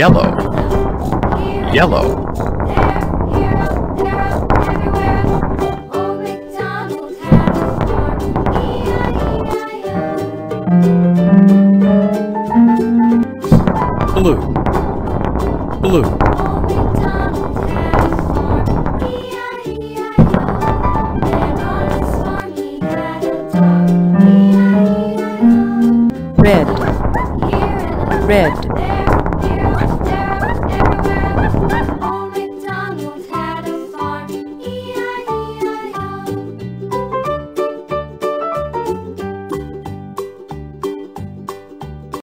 yellow, yellow, blue, blue, Red.